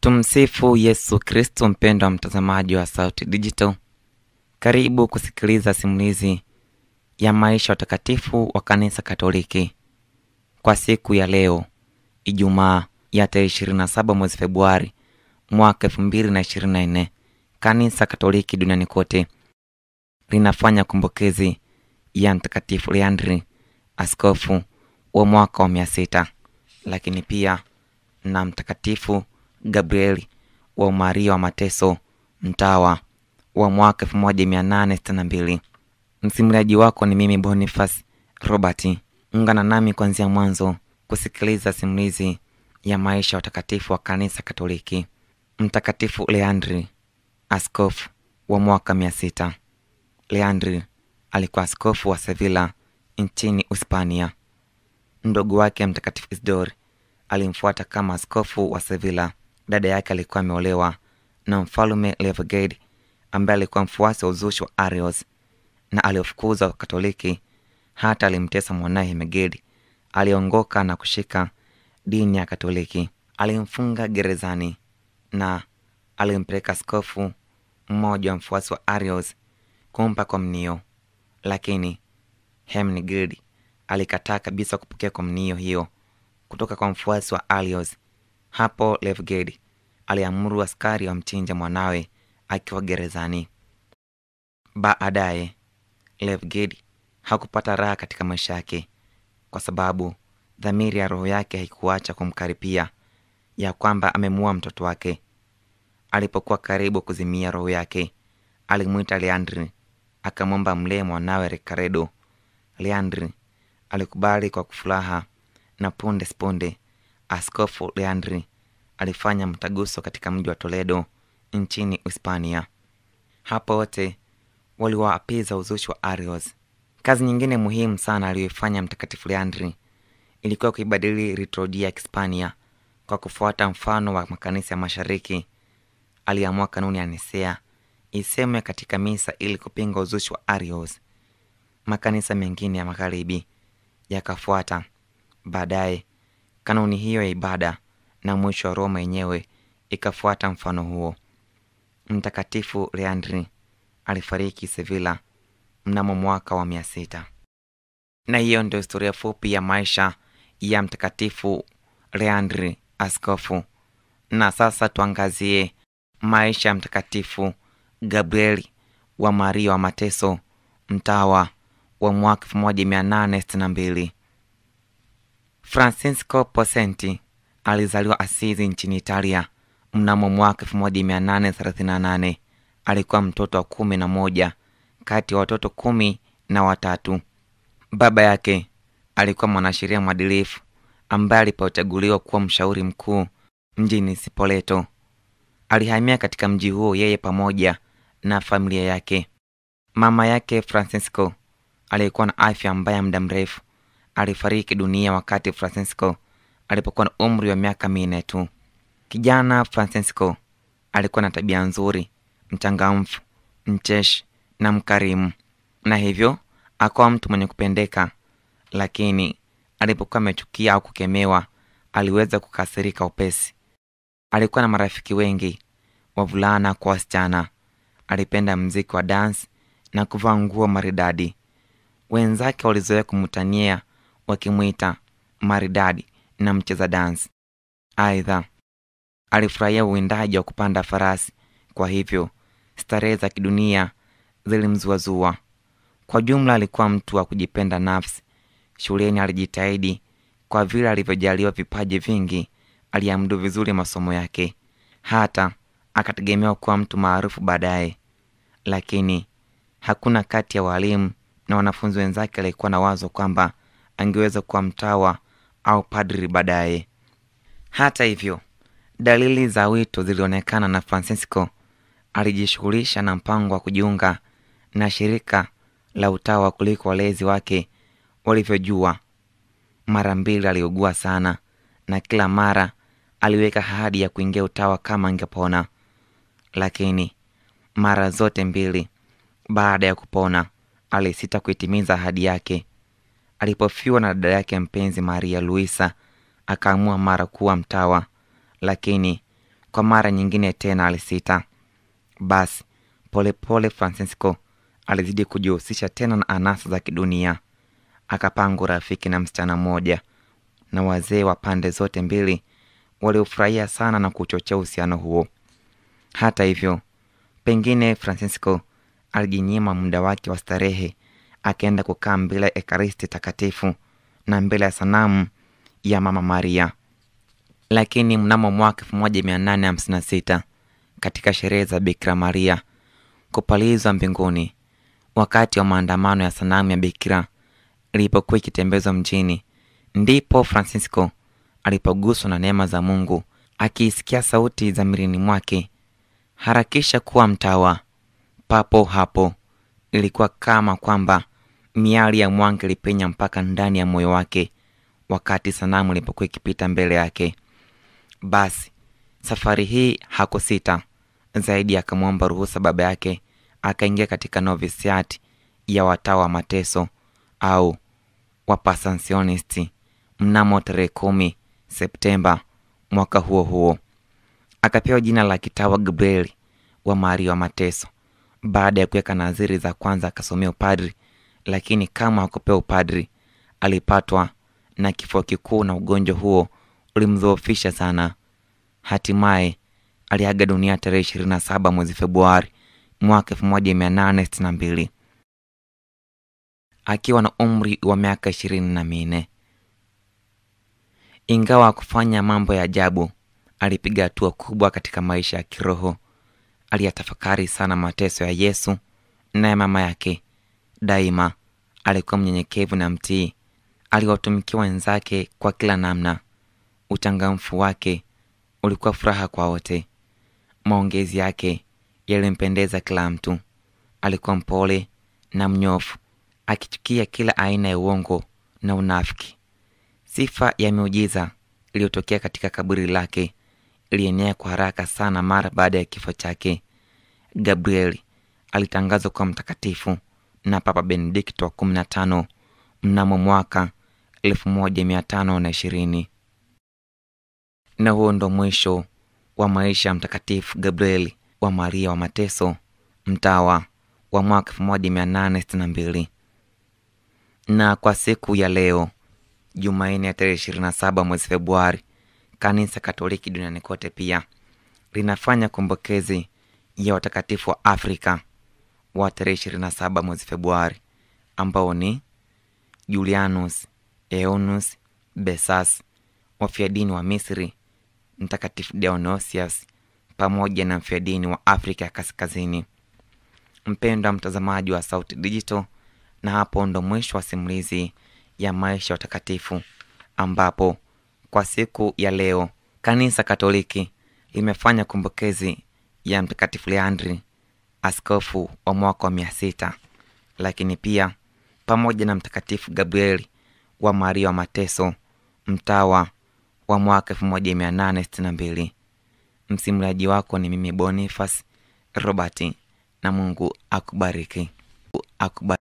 Tumsifu Yesu Kristo. Mpendwa mtazamaji wa Sauti Digital, karibu kusikiliza simulizi ya maisha watakatifu wa Kanisa Katoliki kwa siku ya leo Ijumaa ya tarehe 27 mwezi Februari mwaka 2024. Kanisa Katoliki duniani kote linafanya kumbukizi ya Mtakatifu Leandri, askofu wa mwaka wa mia sita, lakini pia na Mtakatifu gabriel wa Umaria wa Mateso, mtawa wa mwaka 1862. Msimuliaji wako ni mimi bonifas Robert. Ungana nami kuanzia mwanzo kusikiliza simulizi ya maisha ya watakatifu wa Kanisa Katoliki. Mtakatifu Leandri, askofu wa mwaka mia sita. Leandri alikuwa askofu wa Sevilla nchini Hispania. Ndugu wake Mtakatifu Isidori alimfuata kama askofu wa Sevilla. Dada yake alikuwa ameolewa na mfalume Leopold ambaye alikuwa mfuasi wa uzushi wa arios na aliofukuza wakatoliki Hata alimtesa mwanaye Hemegedi aliongoka na kushika dini ya Katoliki. Alimfunga gerezani na alimpeleka skofu mmoja wa mfuasi wa arios kumpa komunio, lakini Hemegedi alikataa kabisa kupokea komunio hiyo kutoka kwa mfuasi wa alios Hapo levgrd aliamuru askari wa mchinja mwanawe akiwa gerezani. Baadaye levgrd hakupata raha katika maisha yake, kwa sababu dhamiri ya roho yake haikuacha kumkaripia ya kwamba amemuua mtoto wake. Alipokuwa karibu kuzimia roho yake, alimwita Leandri akamwomba mlee mwanawe rikaredo Leandri alikubali kwa kufuraha na punde sipunde askofu Leandri alifanya mtaguso katika mji wa Toledo nchini Hispania. Hapo wote waliwaapiza uzushi wa Arios. Kazi nyingine muhimu sana aliyoifanya Mtakatifu Leandri ilikuwa kuibadili liturujia ya Kispania kwa kufuata mfano wa makanisa ya Mashariki. Aliamua kanuni ya Nisea isemwe katika misa ili kupinga uzushi wa Arios. Makanisa mengine ya Magharibi yakafuata baadaye kanuni hiyo ya ibada, na mwisho wa Roma yenyewe ikafuata mfano huo. Mtakatifu Leandri alifariki Sevilla mnamo mwaka wa mia sita. Na hiyo ndio historia fupi ya maisha ya Mtakatifu Leandri askofu. Na sasa tuangazie maisha ya Mtakatifu Gabrieli wa Maria wa Mateso, mtawa wa mwaka 1862. Francisco Posenti alizaliwa Asizi nchini Italia mnamo mwaka 1838. Alikuwa mtoto wa kumi na moja kati ya watoto kumi na watatu. Baba yake alikuwa mwanasheria mwadilifu ambaye alipochaguliwa kuwa mshauri mkuu mjini Sipoleto, Alihamia katika mji huo yeye pamoja na familia yake. Mama yake Francisco aliyekuwa na afya mbaya muda mrefu alifariki dunia wakati Francisco alipokuwa na umri wa miaka minne tu. Kijana Francisco alikuwa na tabia nzuri, mchangamfu, mcheshi na mkarimu, na hivyo akawa mtu mwenye kupendeka. Lakini alipokuwa amechukia au kukemewa, aliweza kukasirika upesi. Alikuwa na marafiki wengi, wavulana kwa wasichana. Alipenda mziki wa dansi na kuvaa nguo maridadi. Wenzake walizoea kumtania wakimwita maridadi na mcheza dansi. Aidha, alifurahia uwindaji wa kupanda farasi, kwa hivyo starehe za kidunia zilimzuazua. Kwa jumla, alikuwa mtu wa kujipenda nafsi. Shuleni alijitahidi kwa vile alivyojaliwa vipaji vingi, aliamdu vizuri masomo yake, hata akategemewa kuwa mtu maarufu baadaye. Lakini hakuna kati ya walimu na wanafunzi wenzake aliyekuwa na wazo kwamba angeweza kuwa mtawa au padri baadaye. Hata hivyo, dalili za wito zilionekana na Francisco alijishughulisha na mpango wa kujiunga na shirika la utawa kuliko walezi wake walivyojua. Mara mbili aliugua sana, na kila mara aliweka ahadi ya kuingia utawa kama angepona, lakini mara zote mbili baada ya kupona alisita kuitimiza ahadi yake. Alipofiwa na dada yake mpenzi Maria Luisa, akaamua mara kuwa mtawa, lakini kwa mara nyingine tena alisita. Basi polepole Francisco alizidi kujihusisha tena na anasa za kidunia. Akapanga urafiki na msichana mmoja, na wazee wa pande zote mbili waliofurahia sana na kuchochea uhusiano huo. Hata hivyo, pengine Francisco alijinyima muda wake wa starehe, akaenda kukaa mbele ya Ekaristi Takatifu na mbele ya sanamu ya Mama Maria. Lakini mnamo mwaka 1856 katika sherehe za Bikira Maria kupalizwa mbinguni, wakati wa maandamano ya sanamu ya Bikira ilipokuwa ikitembezwa mjini, ndipo Francisco alipoguswa na neema za Mungu, akiisikia sauti za mirini mwake, harakisha kuwa mtawa. Papo hapo ilikuwa kama kwamba miali ya mwanga ilipenya mpaka ndani ya moyo wake wakati sanamu ilipokuwa ikipita mbele yake. Basi safari hii hakusita zaidi, akamwomba ruhusa baba yake, akaingia katika novisiati ya watawa wa mateso au wapasansionisti mnamo tarehe kumi Septemba mwaka huo huo. Akapewa jina la kitawa Gabrieli wa mari wa Mateso. Baada ya kuweka naziri za kwanza, akasomea upadri, lakini kama hakupewa upadri, alipatwa na kifua kikuu na ugonjwa huo ulimdhoofisha sana. Hatimaye aliaga dunia tarehe 27 mwezi Februari mwaka 1862 akiwa na umri wa miaka ishirini na minne. Ingawa hakufanya mambo ya ajabu, alipiga hatua kubwa katika maisha ya kiroho. Aliyatafakari sana mateso ya Yesu na ya mama yake. Daima alikuwa mnyenyekevu na mtii. Aliwatumikia wenzake kwa kila namna. Uchangamfu wake ulikuwa furaha kwa wote. Maongezi yake yalimpendeza kila mtu. Alikuwa mpole na mnyofu, akichukia kila aina ya uongo na unafiki. Sifa ya miujiza iliyotokea katika kaburi lake ilienea kwa haraka sana mara baada ya kifo chake. Gabrieli alitangazwa kuwa mtakatifu na Papa Benedikto wa kumi na tano mnamo mwaka elfu moja mia tano na ishirini na huo ndo mwisho wa maisha ya Mtakatifu Gabrieli wa Maria wa Mateso, mtawa wa mwaka elfu moja mia nane sitini na mbili. Na kwa siku ya leo Jumanne ya tarehe ishirini na saba mwezi Februari, kanisa Katoliki duniani kote pia linafanya kumbukizi ya watakatifu wa Afrika wa tarehe ishirini na saba mwezi Februari ambao ni Julianus Eunus Besas, wafiadini wa Misri, Mtakatifu Dionysius pamoja na mfiadini wa Afrika ya Kaskazini. Mpendwa mtazamaji wa Sauti Digital, na hapo ndo mwisho wa simulizi ya maisha ya watakatifu, ambapo kwa siku ya leo kanisa Katoliki limefanya kumbukizi ya Mtakatifu Leandri, askofu wa mwaka wa mia sita, lakini pia pamoja na Mtakatifu Gabrieli wa Maria wa Mateso, mtawa wa mwaka elfu moja mia nane sitina mbili. Msimuliaji wako ni mimi bonifas Robert, na Mungu akubariki akubariki.